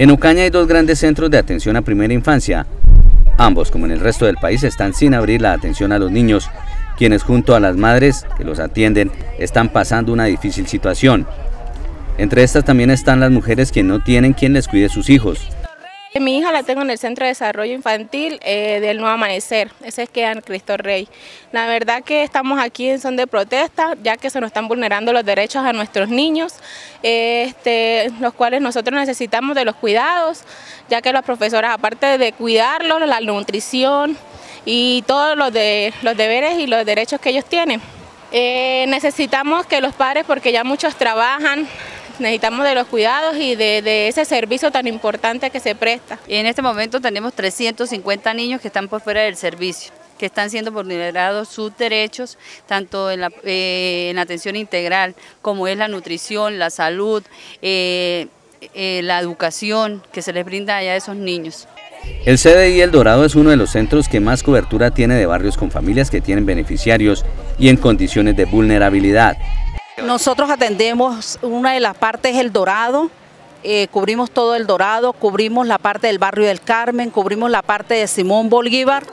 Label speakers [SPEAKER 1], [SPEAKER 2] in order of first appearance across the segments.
[SPEAKER 1] En Ocaña hay dos grandes centros de atención a primera infancia. Ambos, como en el resto del país, están sin abrir la atención a los niños, quienes junto a las madres que los atienden están pasando una difícil situación. Entre estas también están las mujeres que no tienen quien les cuide sus hijos.
[SPEAKER 2] Mi hija la tengo en el Centro de Desarrollo Infantil eh, del Nuevo Amanecer, ese es que en Cristo Rey. La verdad que estamos aquí en son de protesta, ya que se nos están vulnerando los derechos a nuestros niños, este, los cuales nosotros necesitamos de los cuidados, ya que las profesoras, aparte de cuidarlos, la nutrición y todos los, de, los deberes y los derechos que ellos tienen. Eh, necesitamos que los padres, porque ya muchos trabajan, necesitamos de los cuidados y de, ese servicio tan importante que se presta.
[SPEAKER 3] En este momento tenemos 350 niños que están por fuera del servicio que están siendo vulnerados sus derechos, tanto en la, eh, atención integral como es la nutrición, la salud, eh, eh, la educación que se les brinda a esos niños.
[SPEAKER 1] El CDI El Dorado es uno de los centros que más cobertura tiene de barrios con familias que tienen beneficiarios y en condiciones de vulnerabilidad.
[SPEAKER 4] Nosotros atendemos una de las partes El Dorado, eh, cubrimos todo El Dorado, cubrimos la parte del barrio del Carmen, cubrimos la parte de Simón Bolívar.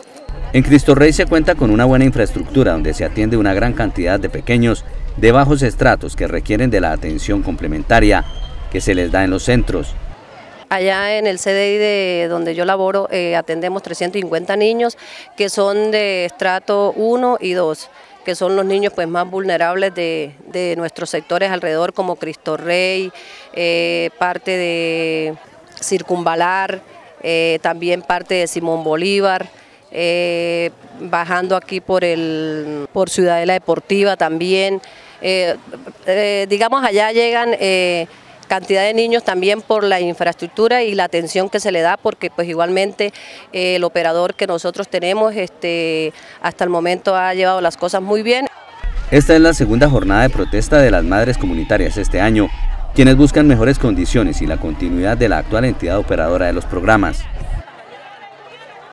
[SPEAKER 1] En Cristo Rey se cuenta con una buena infraestructura donde se atiende una gran cantidad de pequeños de bajos estratos que requieren de la atención complementaria que se les da en los centros.
[SPEAKER 5] Allá en el CDI de donde yo laboro eh, atendemos 350 niños que son de estrato 1 y 2 que son los niños pues, más vulnerables de, nuestros sectores alrededor, como Cristo Rey, eh, parte de Circunvalar, eh, también parte de Simón Bolívar, eh, bajando aquí por, el, por Ciudadela Deportiva también. digamos, allá llegan cantidad de niños también por la infraestructura y la atención que se le da, porque pues igualmente eh, el operador que nosotros tenemos este, hasta el momento ha llevado las cosas muy bien.
[SPEAKER 1] Esta es la segunda jornada de protesta de las madres comunitarias este año, quienes buscan mejores condiciones y la continuidad de la actual entidad operadora de los programas.